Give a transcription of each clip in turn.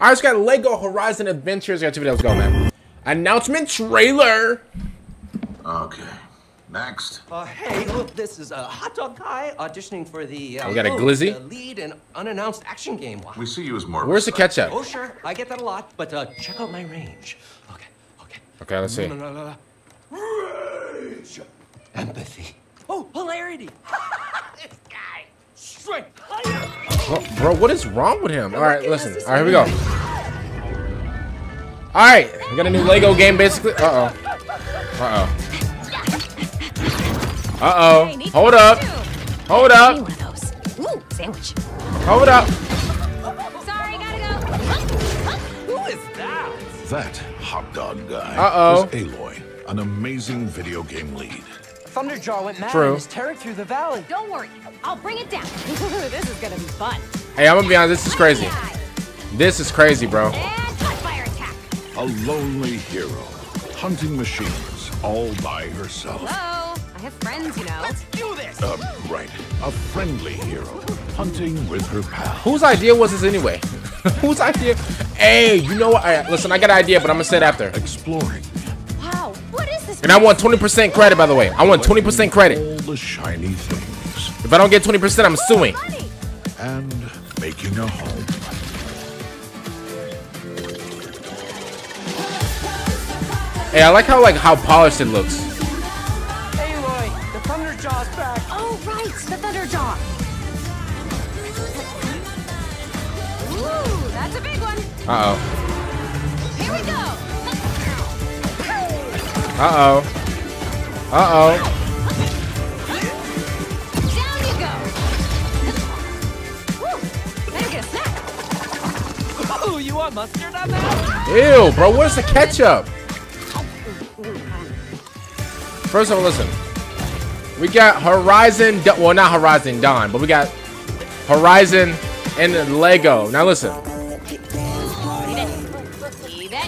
All right, so got Lego Horizon Adventures. Got two videos going, man. Announcement trailer. Okay. Next. Uh, hey, look, this is uh, Hot Dog Guy auditioning for the. Uh, We got a oh, glizzy? the lead and unannounced action game. We see you as more. Where's the sidekick. ketchup? Oh, sure, I get that a lot, but uh, check out my range. Okay, okay. Okay, let's see. No, no, no, no. Rage. Empathy. Oh, hilarity. this guy. Strength. Fire. Bro, bro, what is wrong with him? All right, listen. All right, here we go. All right, we got a new Lego game, basically. Uh oh. Uh oh. Uh oh. Hold up. Hold Need up. one of those. Ooh, sandwich. Hold up. Sorry, gotta go. Who is that? That hot dog guy Uh-oh. is Aloy, an amazing video game lead. Thunderjaw went mad True. and is tearing through the valley. Don't worry, I'll bring it down. this is gonna be fun. Hey, I'm gonna be honest. This is crazy. This is crazy, bro. And fire attack. A lonely hero, hunting machines all by herself. Hello, I have friends, you know. Let's do this. Uh, right. A friendly hero, hunting with her pal. Whose idea was this anyway? Whose idea? Hey, you know what? All right, listen, I got an idea, but I'm gonna say it after. Exploring Wow, what is this? And I want 20% credit, by the way. I want 20% credit. all the shiny things If I don't get 20%, I'm suing. And making a home. Hey, I like how like how polished it looks. Aloy, the Thunderjaw's back. Oh, right, the Thunderjaw. Ooh, that's a big one. Uh Here Uh oh. Uh oh. Down you go. Woo, better get a. Oh, you want mustard on that? Ew, bro, where's the ketchup? First of all, listen. We got Horizon, well, not Horizon Dawn, but we got Horizon and Lego. Now listen.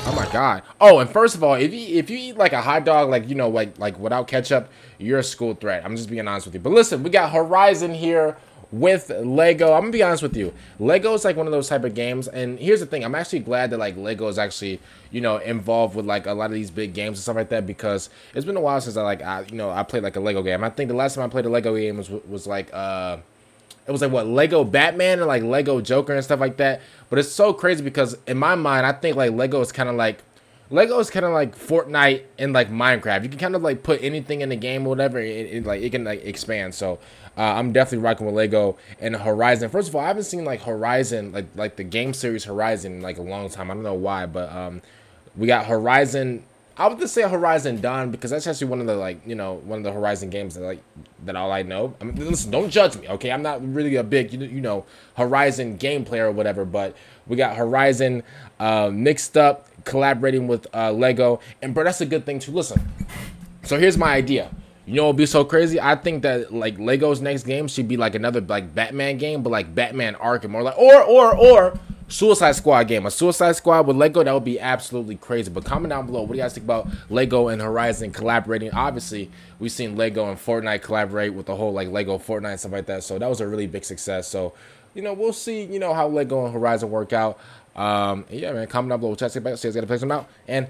Oh my god. Oh, and first of all, if you if you eat like a hot dog, like you know, like like without ketchup, you're a school threat. I'm just being honest with you. But listen, we got Horizon here with Lego. I'm gonna be honest with you. Lego is like one of those type of games, and here's the thing. I'm actually glad that like Lego is actually you know involved with like a lot of these big games and stuff like that because it's been a while since I like I you know I played like a Lego game. I think the last time I played a Lego game was was like uh it was like what Lego Batman and like Lego Joker and stuff like that. But it's so crazy because in my mind, I think like Lego is kind of like Lego is kind of like Fortnite and like Minecraft. You can kind of like put anything in the game or whatever. It, it like it can like expand. So uh, I'm definitely rocking with Lego and Horizon. First of all, I haven't seen like Horizon like like the game series Horizon in like a long time. I don't know why, but um, we got Horizon. I would just say Horizon Dawn because that's actually one of the like you know one of the Horizon games that like that all I know. I mean, listen, don't judge me, okay? I'm not really a big you know, you know Horizon game player or whatever, but we got Horizon uh, mixed up, collaborating with uh, Lego, and bro, that's a good thing too. Listen, so here's my idea. You know, it'd be so crazy. I think that like Lego's next game should be like another like Batman game, but like Batman Arkham or like or or or Suicide Squad game. A Suicide Squad with Lego that would be absolutely crazy. But comment down below, what do you guys think about Lego and Horizon collaborating? Obviously, we've seen Lego and Fortnite collaborate with the whole like Lego Fortnite and stuff like that. So that was a really big success. So you know, we'll see. You know how Lego and Horizon work out. Um, yeah, man. Comment down below. Guys think about it. See you guys gotta play some out and.